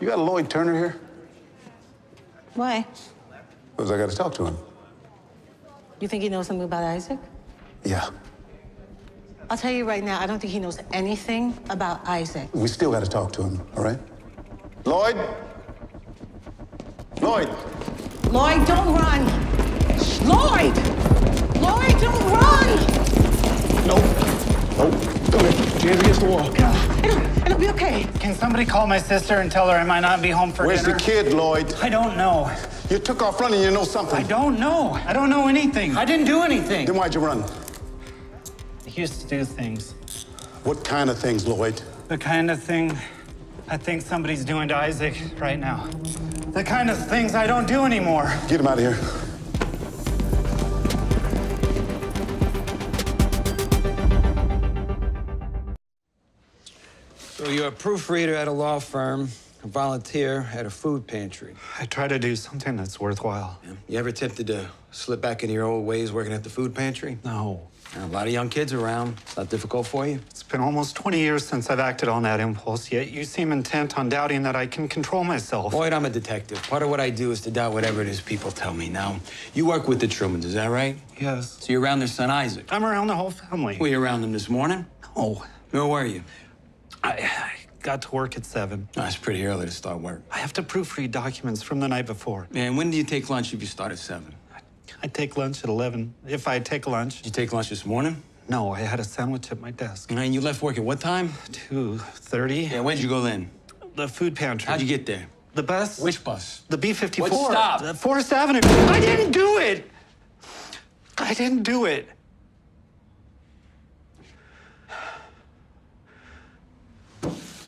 You got a Lloyd Turner here? Why? Because I got to talk to him. You think he knows something about Isaac? Yeah. I'll tell you right now, I don't think he knows anything about Isaac. We still got to talk to him, all right? Lloyd? Lloyd! Lloyd, don't run! Lloyd! Lloyd, Nope. Go ahead. Against the wall. It'll, it'll be okay. Can somebody call my sister and tell her I might not be home for Where's dinner? Where's the kid, Lloyd? I don't know. You took off running, you know something. I don't know. I don't know anything. I didn't do anything. Then why'd you run? I used to do things. What kind of things, Lloyd? The kind of thing I think somebody's doing to Isaac right now. The kind of things I don't do anymore. Get him out of here. So you're a proofreader at a law firm, a volunteer at a food pantry. I try to do something that's worthwhile. You ever tempted to slip back into your old ways working at the food pantry? No. A lot of young kids around. It's not difficult for you. It's been almost 20 years since I've acted on that impulse, yet you seem intent on doubting that I can control myself. Lloyd, I'm a detective. Part of what I do is to doubt whatever it is people tell me. Now, you work with the Trumans, is that right? Yes. So you're around their son Isaac. I'm around the whole family. Were you around them this morning? No. Where were you? I, I got to work at 7. Oh, it's pretty early to start work. I have to proofread documents from the night before. And when do you take lunch if you start at 7? I take lunch at 11. If I take lunch. Did you take lunch this morning? No, I had a sandwich at my desk. And you left work at what time? 2.30. Yeah, when'd you go then? The food pantry. How'd you get there? The bus? Which bus? The B-54. What stop? The Forest Avenue. I didn't do it! I didn't do it.